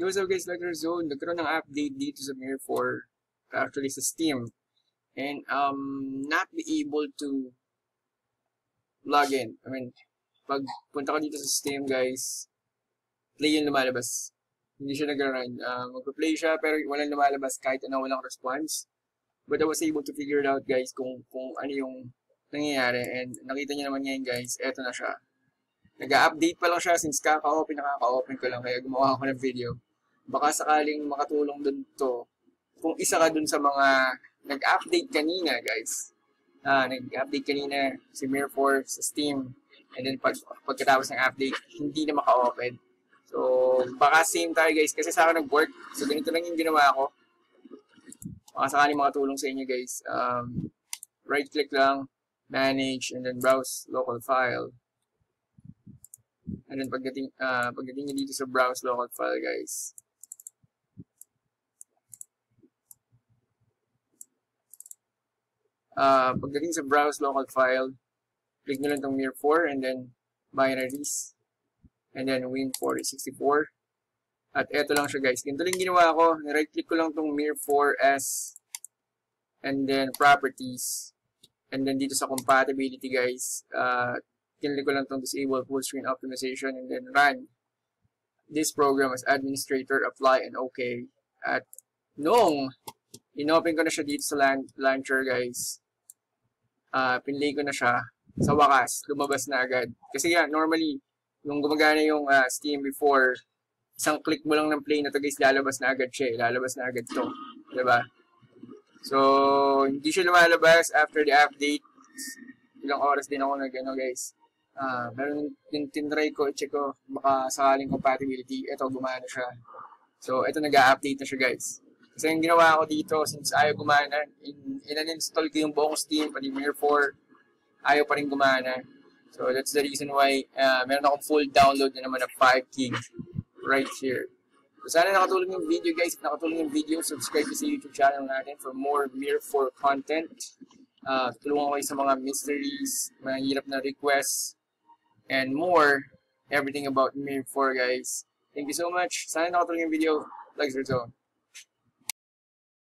Yo, so guys, Lecture Zone, nagkaroon ng update dito sa Mirror 4, actually sa Steam. And, um, not be able to log in. I mean, pag punta ka dito sa Steam, guys, play yung lumalabas. Hindi siya nag-run. Uh, Magpa-play siya, pero walang lumalabas kahit ano, walang response. But I was able to figure it out, guys, kung, kung ano yung nangyayari. And nakita niyo naman ngayon, guys, eto na siya. Nag-update pa lang siya since kaka-open, nakaka-open ko lang, kaya gumawa ako ng video baka sakaling makatulong dun to. Kung isa ka dun sa mga nag-update kanina, guys. Ah, nag-update kanina si Mirror 4 sa Steam. And then pag, pagkatapos ng update, hindi na maka-open. So, baka same tayo guys. Kasi sa akin nag-work. So, ganito lang yung ginawa ko. Baka sakaling makatulong sa inyo guys. Um, right-click lang, manage, and then browse local file. And then pagdating, uh, pagdating nyo dito sa browse local file guys, uh, pagdating sa browse local file, click nyo lang itong mir4 and then binaries and then win464 at eto lang siya guys. Ganito lang ginawa ko. Right click ko lang itong mir4s and then properties and then dito sa compatibility guys, uh, kinlik ko lang itong disable full screen optimization and then run this program as administrator, apply and okay. At noong inopen ko na siya dito sa launcher guys, uh, pinlay ko na siya, sa wakas, lumabas na agad. Kasi yan, normally, nung gumagana yung uh, Steam before, isang click mo lang ng play na to guys, lalabas na agad siya, eh. lalabas na agad to. ba? Diba? So, hindi siya lumalabas after the update. Ilang oras din ako nag, ano guys. Uh, pero yung tinry ko, check ko, baka sakaling compatibility, ito, gumana siya. So, ito nag-update na siya guys. Kasi yung ginawa ko dito, since ayaw gumana, in, in-uninstall ko yung buong Steam, pati Mirror 4, ayaw pa rin gumana. So that's the reason why uh, meron akong full download na naman ng 5 gig right here. So sana nakatulong yung video guys. If nakatulong yung video, subscribe to sa YouTube channel natin for more Mirror 4 content. Uh, tulungan kayo sa mga mysteries, mga hirap na requests, and more. Everything about Mirror 4 guys. Thank you so much. Sana nakatulong yung video. Like your zone.